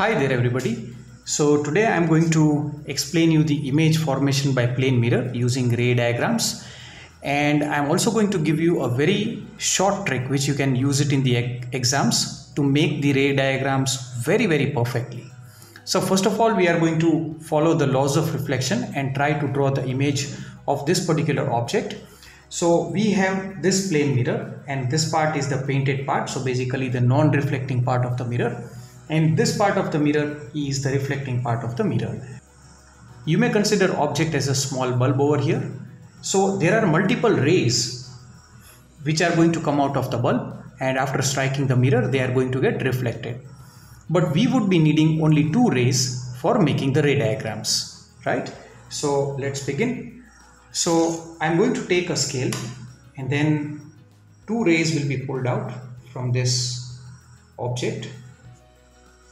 Hi there everybody. So today I am going to explain you the image formation by plane mirror using ray diagrams and I am also going to give you a very short trick which you can use it in the exams to make the ray diagrams very very perfectly. So first of all we are going to follow the laws of reflection and try to draw the image of this particular object. So we have this plane mirror and this part is the painted part so basically the non-reflecting part of the mirror and this part of the mirror is the reflecting part of the mirror. You may consider object as a small bulb over here. So there are multiple rays which are going to come out of the bulb and after striking the mirror they are going to get reflected. But we would be needing only two rays for making the ray diagrams, right? So let's begin. So I'm going to take a scale and then two rays will be pulled out from this object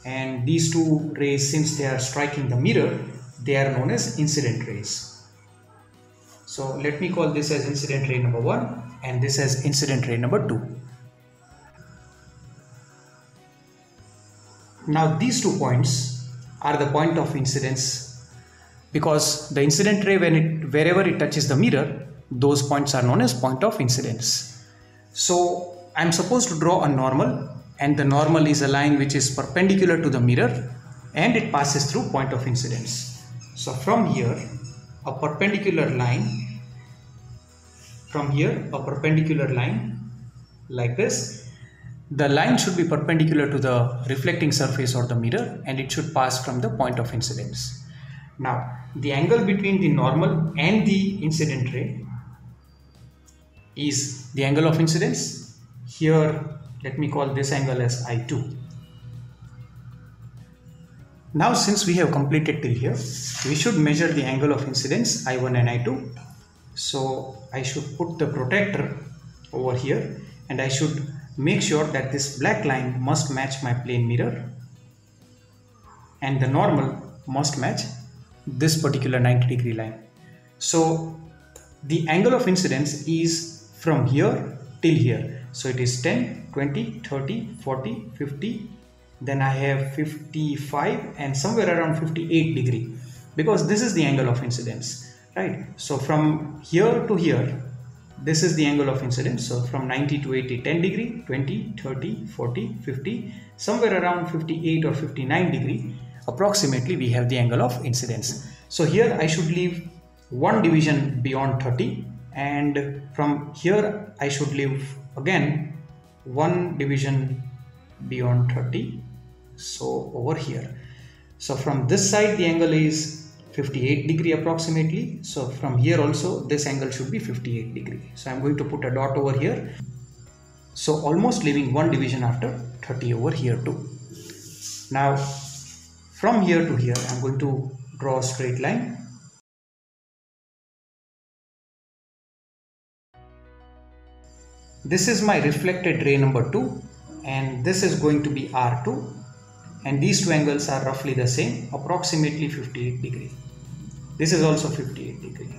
and these two rays since they are striking the mirror they are known as incident rays. So let me call this as incident ray number 1 and this as incident ray number 2 now these two points are the point of incidence because the incident ray when it wherever it touches the mirror those points are known as point of incidence. So i'm supposed to draw a normal and the normal is a line which is perpendicular to the mirror and it passes through point of incidence. So from here a perpendicular line from here a perpendicular line like this the line should be perpendicular to the reflecting surface or the mirror and it should pass from the point of incidence. Now the angle between the normal and the incident ray is the angle of incidence here let me call this angle as I2 now since we have completed till here we should measure the angle of incidence I1 and I2 so I should put the protractor over here and I should make sure that this black line must match my plane mirror and the normal must match this particular 90 degree line. So the angle of incidence is from here till here. So it is 10 20 30 40 50 then i have 55 and somewhere around 58 degree. Because this is the angle of incidence right? So from here to here this is the angle of incidence. So from 90 to 80 10 degree 20 30 40 50 somewhere around 58 or 59 degree approximately we have the angle of incidence. So here i should leave one division beyond 30 and from here I should leave again one division beyond 30 so over here. So from this side the angle is 58 degree approximately. So from here also this angle should be 58 degree. So I'm going to put a dot over here. So almost leaving one division after 30 over here too. Now from here to here I'm going to draw a straight line this is my reflected ray number 2 and this is going to be R2 and these two angles are roughly the same approximately 58 degree. This is also 58 degree.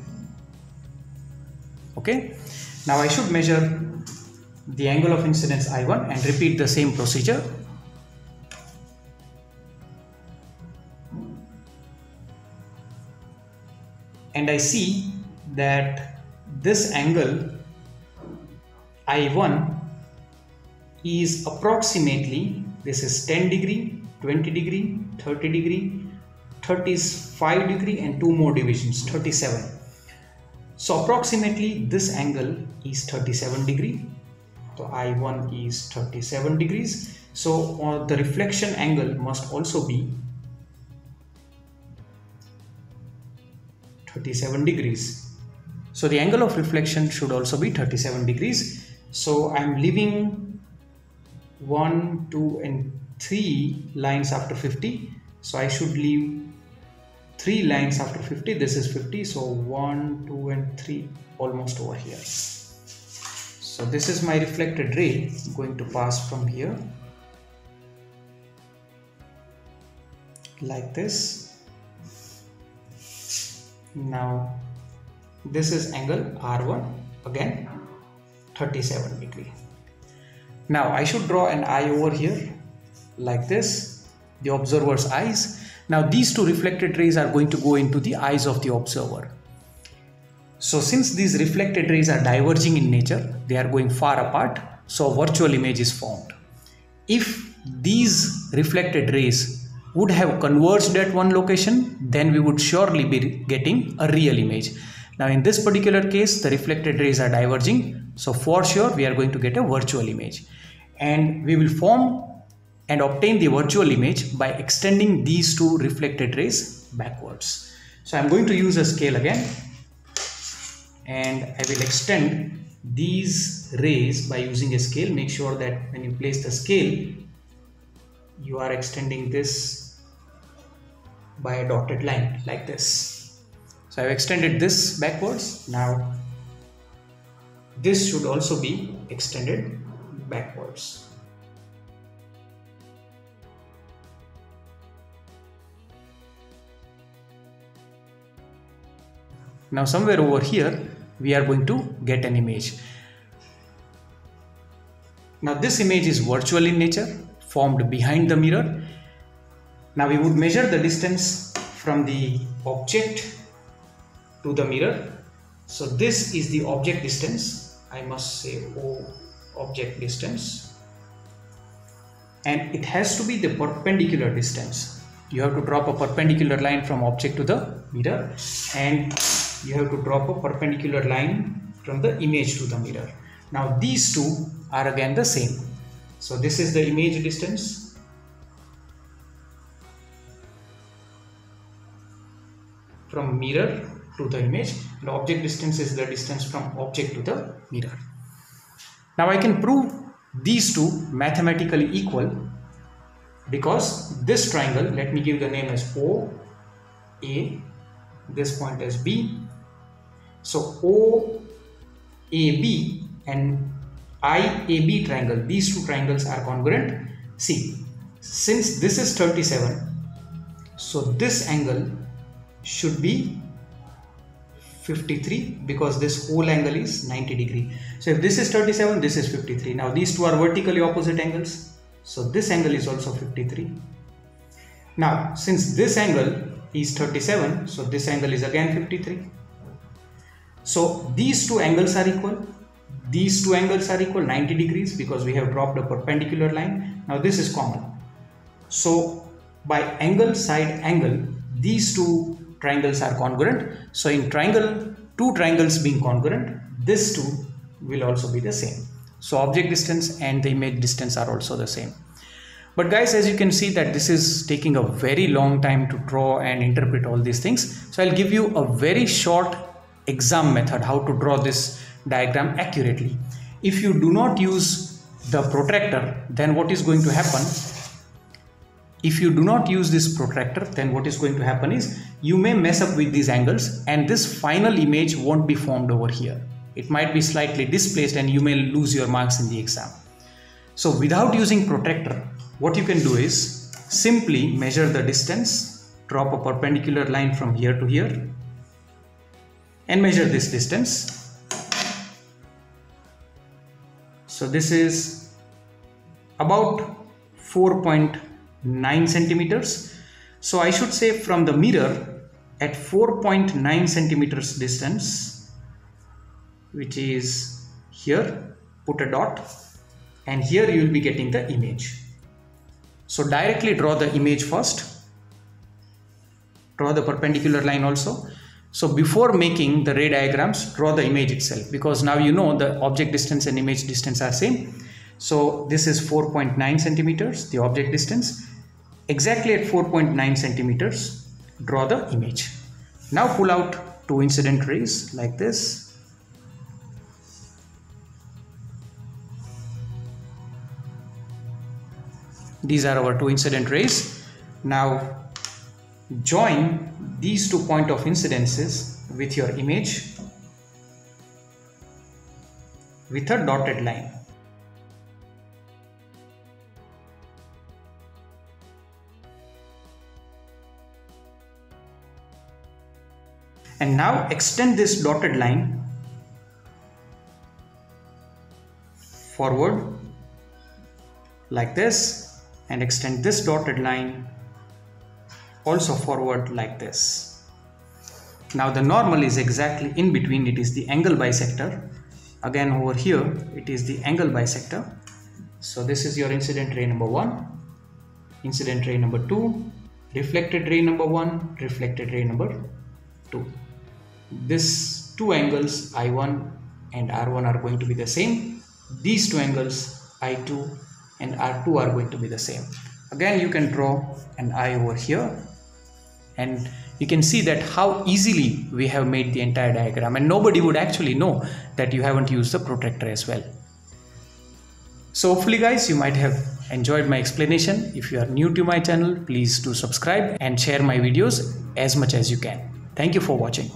Okay? Now I should measure the angle of incidence I1 and repeat the same procedure. And I see that this angle I1 is approximately this is 10 degree 20 degree 30 degree 35 degree and two more divisions 37 so approximately this angle is 37 degree. So I1 is 37 degrees. So uh, the reflection angle must also be 37 degrees. So the angle of reflection should also be 37 degrees so I'm leaving 1 2 and 3 lines after 50 so I should leave 3 lines after 50 this is 50 so 1 2 and 3 almost over here. So this is my reflected ray going to pass from here. Like this. Now this is angle R1 again 37 degree now I should draw an eye over here like this the observer's eyes. Now these two reflected rays are going to go into the eyes of the observer. So since these reflected rays are diverging in nature, they are going far apart, so a virtual image is formed. If these reflected rays would have converged at one location, then we would surely be getting a real image. Now in this particular case, the reflected rays are diverging, so for sure we are going to get a virtual image. And we will form and obtain the virtual image by extending these two reflected rays backwards. So I'm going to use a scale again and I will extend these rays by using a scale. Make sure that when you place the scale, you are extending this by a dotted line like this. So I've extended this backwards. Now this should also be extended backwards. Now somewhere over here, we are going to get an image. Now this image is virtual in nature, formed behind the mirror. Now we would measure the distance from the object to the mirror. So this is the object distance. I must say O object distance. And it has to be the perpendicular distance. You have to drop a perpendicular line from object to the mirror and you have to drop a perpendicular line from the image to the mirror. Now these two are again the same. So this is the image distance. from mirror to the image and object distance is the distance from object to the mirror. Now I can prove these two mathematically equal because this triangle let me give the name as O A this point as B so OAB and IAB triangle, these two triangles are congruent. See, since this is 37, so this angle should be 53 because this whole angle is 90 degree. So if this is 37, this is 53. Now these two are vertically opposite angles. So this angle is also 53. Now since this angle is 37, so this angle is again 53. So these two angles are equal. These two angles are equal 90 degrees because we have dropped a perpendicular line. Now this is common. So by angle side angle, these two triangles are congruent. So in triangle, two triangles being congruent, this two will also be the same. So object distance and the image distance are also the same. But guys, as you can see that this is taking a very long time to draw and interpret all these things. So I'll give you a very short exam method how to draw this diagram accurately if you do not use the protractor then what is going to happen if you do not use this protractor then what is going to happen is you may mess up with these angles and this final image won't be formed over here it might be slightly displaced and you may lose your marks in the exam so without using protractor what you can do is simply measure the distance drop a perpendicular line from here to here and measure this distance. So this is about 4.9 centimeters. So I should say from the mirror at 4.9 centimeters distance, which is here, put a dot and here you will be getting the image. So directly draw the image first, draw the perpendicular line also so before making the ray diagrams, draw the image itself because now you know the object distance and image distance are same. So this is 4.9 centimeters, the object distance. Exactly at 4.9 centimeters, draw the image. Now pull out two incident rays like this. These are our two incident rays. Now join these two point of incidences with your image with a dotted line. And now extend this dotted line forward like this and extend this dotted line also forward like this. Now the normal is exactly in between it is the angle bisector. Again over here it is the angle bisector. So this is your incident ray number 1, incident ray number 2, reflected ray number 1, reflected ray number 2. This two angles I1 and R1 are going to be the same. These two angles I2 and R2 are going to be the same. Again you can draw an eye over here and you can see that how easily we have made the entire diagram and nobody would actually know that you haven't used the protractor as well. So hopefully guys you might have enjoyed my explanation. If you are new to my channel please do subscribe and share my videos as much as you can. Thank you for watching.